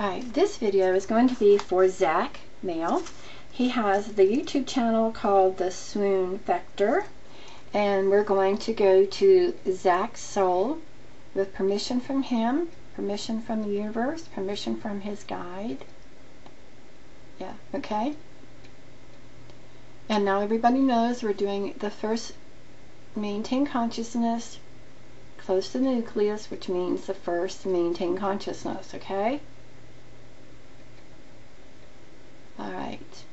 Alright, this video is going to be for Zach Male. He has the YouTube channel called The Swoon Factor. And we're going to go to Zach's soul with permission from him, permission from the universe, permission from his guide. Yeah, okay? And now everybody knows we're doing the first maintain consciousness close to the nucleus, which means the first maintain consciousness, okay? Alright.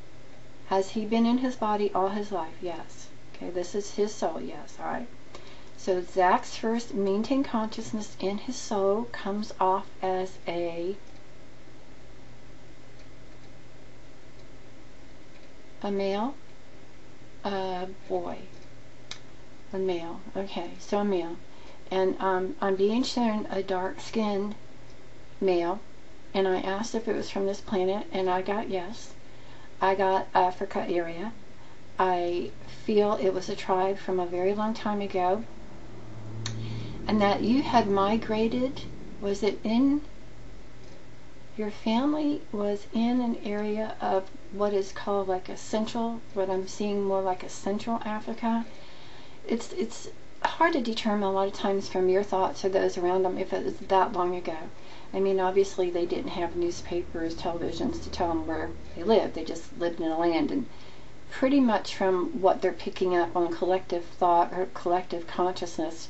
Has he been in his body all his life? Yes. Okay, this is his soul, yes, alright. So Zach's first maintain consciousness in his soul comes off as a a male, a boy, a male. Okay, so a male. And um, I'm being shown a dark-skinned male, and I asked if it was from this planet, and I got yes. I got Africa area. I feel it was a tribe from a very long time ago. And that you had migrated, was it in, your family was in an area of what is called like a central, what I'm seeing more like a central Africa. It's, it's hard to determine a lot of times from your thoughts or those around them if it was that long ago. I mean, obviously they didn't have newspapers, televisions to tell them where they lived. They just lived in a land. And pretty much from what they're picking up on collective thought or collective consciousness,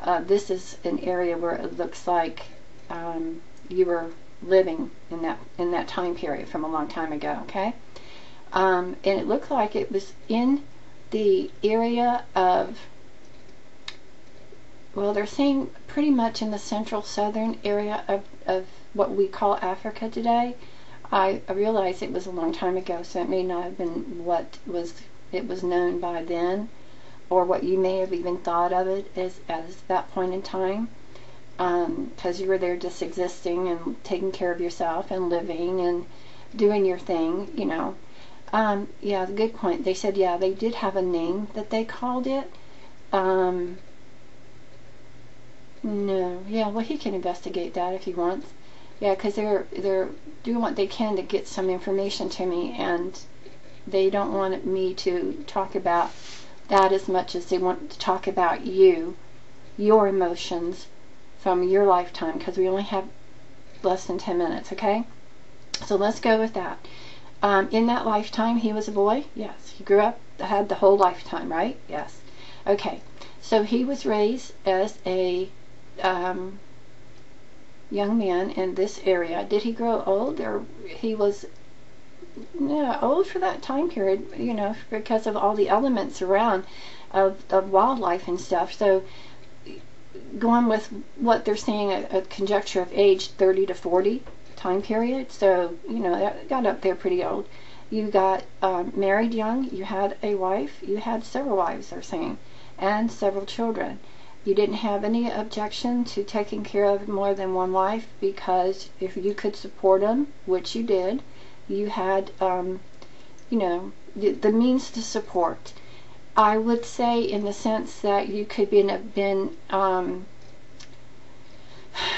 uh, this is an area where it looks like um, you were living in that in that time period from a long time ago. Okay, um, and it looked like it was in the area of well, they're saying pretty much in the central southern area of, of what we call Africa today. I, I realize it was a long time ago, so it may not have been what was it was known by then, or what you may have even thought of it as, as that point in time, because um, you were there just existing and taking care of yourself and living and doing your thing, you know. Um, yeah, good point. They said, yeah, they did have a name that they called it. Um, no, yeah, well, he can investigate that if he wants. Yeah, because they're they're doing what they can to get some information to me, and they don't want me to talk about that as much as they want to talk about you, your emotions from your lifetime, because we only have less than 10 minutes, okay? So let's go with that. Um, in that lifetime, he was a boy? Yes. He grew up, had the whole lifetime, right? Yes. Okay. So he was raised as a um, young man in this area. Did he grow old or he was yeah, old for that time period, you know, because of all the elements around of, of wildlife and stuff. So going with what they're saying, a, a conjecture of age 30 to 40 time period. So, you know, that got up there pretty old. You got um, married young, you had a wife, you had several wives, they're saying, and several children you didn't have any objection to taking care of more than one wife because if you could support them, which you did, you had, um, you know, the, the, means to support. I would say in the sense that you could have been, um,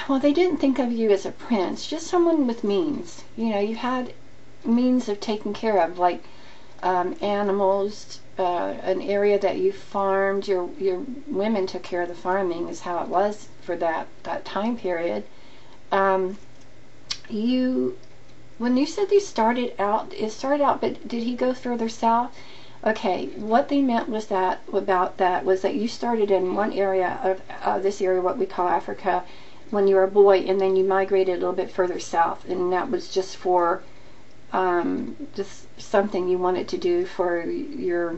well, they didn't think of you as a prince, just someone with means. You know, you had means of taking care of, like um, animals, uh, an area that you farmed, your your women took care of the farming is how it was for that that time period. Um, you, when you said you started out, it started out, but did he go further south? Okay, what they meant was that about that was that you started in one area of uh, this area, what we call Africa, when you were a boy, and then you migrated a little bit further south, and that was just for um, just something you wanted to do for your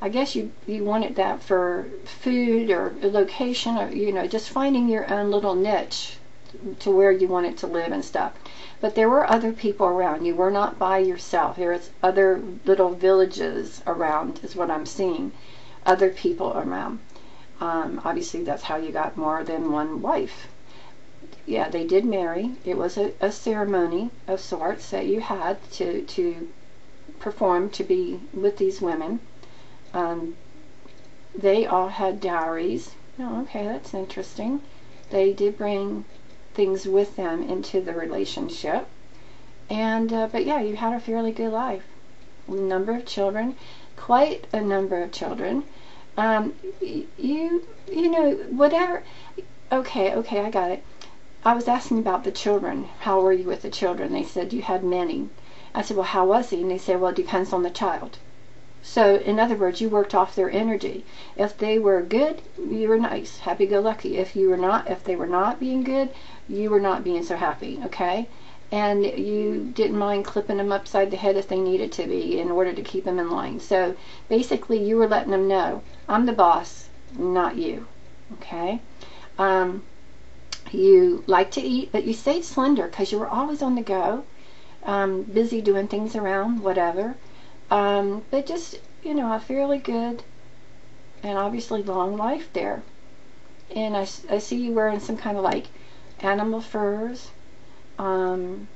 I guess you you wanted that for food or location or you know just finding your own little niche to where you wanted to live and stuff. But there were other people around. You were not by yourself. There was other little villages around, is what I'm seeing. Other people around. Um, obviously, that's how you got more than one wife yeah, they did marry. It was a, a ceremony of sorts that you had to to perform to be with these women. Um, they all had dowries. Oh, okay, that's interesting. They did bring things with them into the relationship. And uh, but yeah, you had a fairly good life. Number of children, quite a number of children. Um, you you know whatever. Okay, okay, I got it. I was asking about the children. How were you with the children? They said you had many. I said, well, how was he? And they said, well, it depends on the child. So, in other words, you worked off their energy. If they were good, you were nice, happy-go-lucky. If you were not, if they were not being good, you were not being so happy. Okay, and you didn't mind clipping them upside the head if they needed to be in order to keep them in line. So, basically, you were letting them know, I'm the boss, not you. Okay. Um, you like to eat, but you stayed slender because you were always on the go, um, busy doing things around, whatever. Um, but just, you know, a fairly good and obviously long life there. And I, I see you wearing some kind of like animal furs. Um,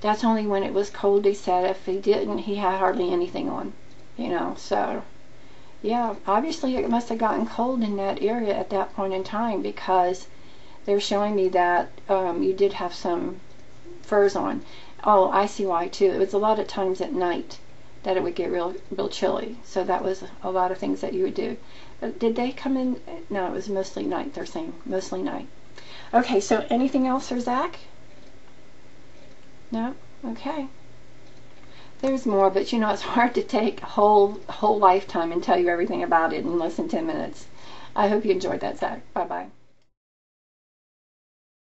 that's only when it was cold, he said. If he didn't, he had hardly anything on, you know, so. Yeah, obviously it must have gotten cold in that area at that point in time because they're showing me that um, you did have some furs on. Oh, I see why too. It was a lot of times at night that it would get real, real chilly. So that was a lot of things that you would do. But did they come in? No, it was mostly night. They're saying mostly night. Okay, so anything else for Zach? No. Okay. There's more, but you know, it's hard to take a whole, whole lifetime and tell you everything about it in less than 10 minutes. I hope you enjoyed that, Zach. Bye-bye.